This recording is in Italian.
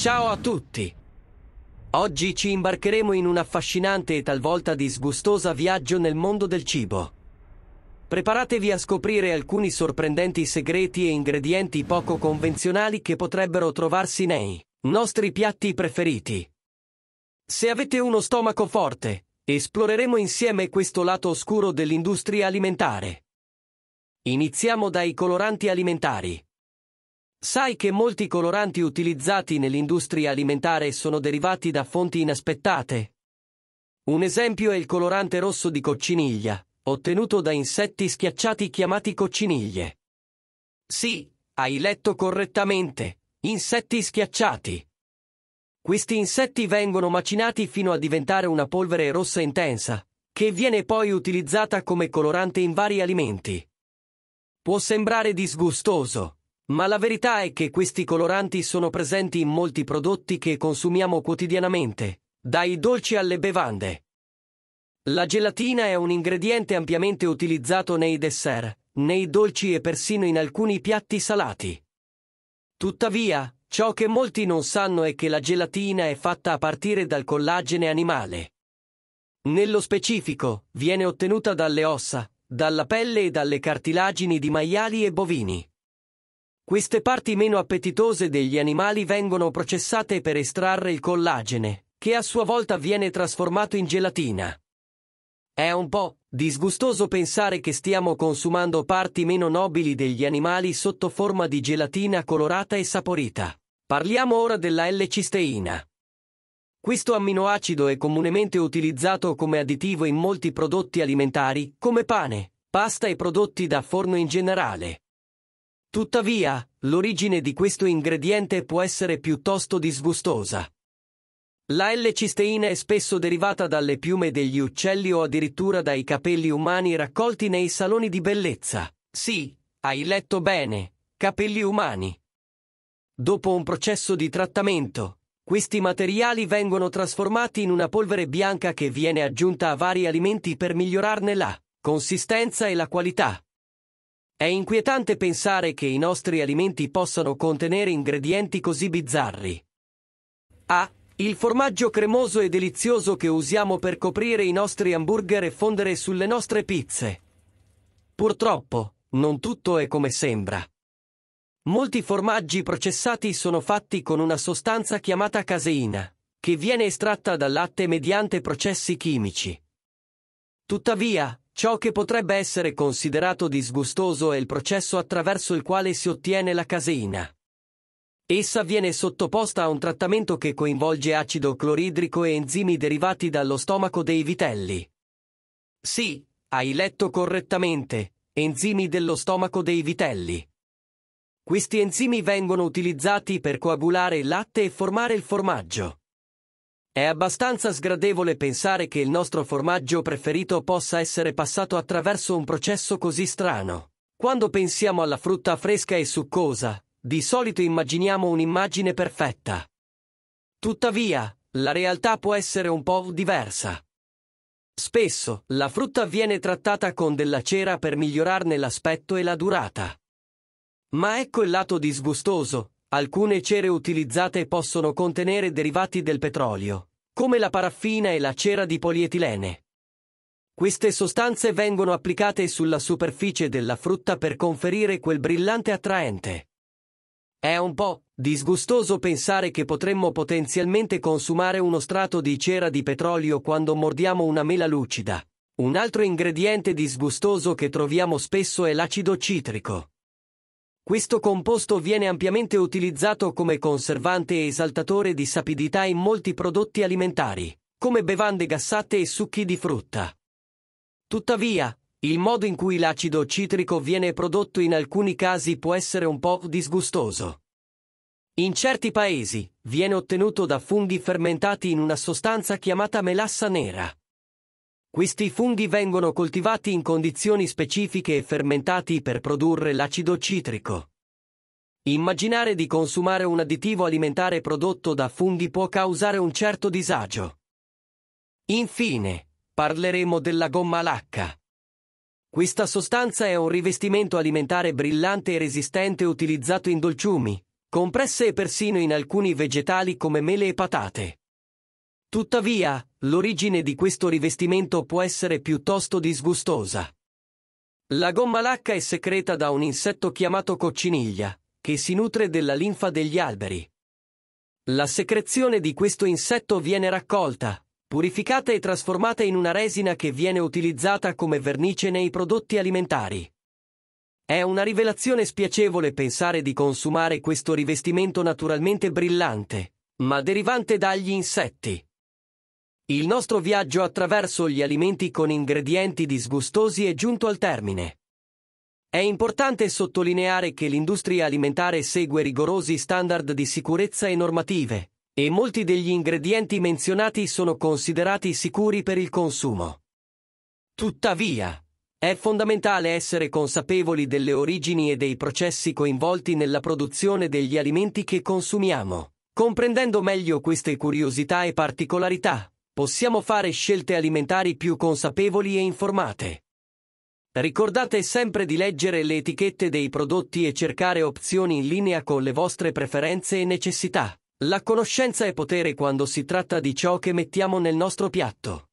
Ciao a tutti! Oggi ci imbarcheremo in un affascinante e talvolta disgustosa viaggio nel mondo del cibo. Preparatevi a scoprire alcuni sorprendenti segreti e ingredienti poco convenzionali che potrebbero trovarsi nei nostri piatti preferiti. Se avete uno stomaco forte, esploreremo insieme questo lato oscuro dell'industria alimentare. Iniziamo dai coloranti alimentari. Sai che molti coloranti utilizzati nell'industria alimentare sono derivati da fonti inaspettate? Un esempio è il colorante rosso di cocciniglia, ottenuto da insetti schiacciati chiamati cocciniglie. Sì, hai letto correttamente, insetti schiacciati. Questi insetti vengono macinati fino a diventare una polvere rossa intensa, che viene poi utilizzata come colorante in vari alimenti. Può sembrare disgustoso, ma la verità è che questi coloranti sono presenti in molti prodotti che consumiamo quotidianamente, dai dolci alle bevande. La gelatina è un ingrediente ampiamente utilizzato nei dessert, nei dolci e persino in alcuni piatti salati. Tuttavia, ciò che molti non sanno è che la gelatina è fatta a partire dal collagene animale. Nello specifico, viene ottenuta dalle ossa, dalla pelle e dalle cartilagini di maiali e bovini. Queste parti meno appetitose degli animali vengono processate per estrarre il collagene, che a sua volta viene trasformato in gelatina. È un po' disgustoso pensare che stiamo consumando parti meno nobili degli animali sotto forma di gelatina colorata e saporita. Parliamo ora della L-cisteina. Questo amminoacido è comunemente utilizzato come additivo in molti prodotti alimentari, come pane, pasta e prodotti da forno in generale. Tuttavia, l'origine di questo ingrediente può essere piuttosto disgustosa. La L-cisteina è spesso derivata dalle piume degli uccelli o addirittura dai capelli umani raccolti nei saloni di bellezza. Sì, hai letto bene, capelli umani. Dopo un processo di trattamento, questi materiali vengono trasformati in una polvere bianca che viene aggiunta a vari alimenti per migliorarne la consistenza e la qualità. È inquietante pensare che i nostri alimenti possano contenere ingredienti così bizzarri. A. Il formaggio cremoso e delizioso che usiamo per coprire i nostri hamburger e fondere sulle nostre pizze. Purtroppo, non tutto è come sembra. Molti formaggi processati sono fatti con una sostanza chiamata caseina, che viene estratta dal latte mediante processi chimici. Tuttavia, Ciò che potrebbe essere considerato disgustoso è il processo attraverso il quale si ottiene la caseina. Essa viene sottoposta a un trattamento che coinvolge acido cloridrico e enzimi derivati dallo stomaco dei vitelli. Sì, hai letto correttamente, enzimi dello stomaco dei vitelli. Questi enzimi vengono utilizzati per coagulare il latte e formare il formaggio. È abbastanza sgradevole pensare che il nostro formaggio preferito possa essere passato attraverso un processo così strano. Quando pensiamo alla frutta fresca e succosa, di solito immaginiamo un'immagine perfetta. Tuttavia, la realtà può essere un po' diversa. Spesso, la frutta viene trattata con della cera per migliorarne l'aspetto e la durata. Ma ecco il lato disgustoso, Alcune cere utilizzate possono contenere derivati del petrolio, come la paraffina e la cera di polietilene. Queste sostanze vengono applicate sulla superficie della frutta per conferire quel brillante attraente. È un po' disgustoso pensare che potremmo potenzialmente consumare uno strato di cera di petrolio quando mordiamo una mela lucida. Un altro ingrediente disgustoso che troviamo spesso è l'acido citrico. Questo composto viene ampiamente utilizzato come conservante e esaltatore di sapidità in molti prodotti alimentari, come bevande gassate e succhi di frutta. Tuttavia, il modo in cui l'acido citrico viene prodotto in alcuni casi può essere un po' disgustoso. In certi paesi, viene ottenuto da funghi fermentati in una sostanza chiamata melassa nera. Questi funghi vengono coltivati in condizioni specifiche e fermentati per produrre l'acido citrico. Immaginare di consumare un additivo alimentare prodotto da funghi può causare un certo disagio. Infine, parleremo della gomma lacca. Questa sostanza è un rivestimento alimentare brillante e resistente utilizzato in dolciumi, compresse e persino in alcuni vegetali come mele e patate. Tuttavia, l'origine di questo rivestimento può essere piuttosto disgustosa. La gomma lacca è secreta da un insetto chiamato cocciniglia, che si nutre della linfa degli alberi. La secrezione di questo insetto viene raccolta, purificata e trasformata in una resina che viene utilizzata come vernice nei prodotti alimentari. È una rivelazione spiacevole pensare di consumare questo rivestimento naturalmente brillante, ma derivante dagli insetti. Il nostro viaggio attraverso gli alimenti con ingredienti disgustosi è giunto al termine. È importante sottolineare che l'industria alimentare segue rigorosi standard di sicurezza e normative, e molti degli ingredienti menzionati sono considerati sicuri per il consumo. Tuttavia, è fondamentale essere consapevoli delle origini e dei processi coinvolti nella produzione degli alimenti che consumiamo. Comprendendo meglio queste curiosità e particolarità, possiamo fare scelte alimentari più consapevoli e informate. Ricordate sempre di leggere le etichette dei prodotti e cercare opzioni in linea con le vostre preferenze e necessità. La conoscenza è potere quando si tratta di ciò che mettiamo nel nostro piatto.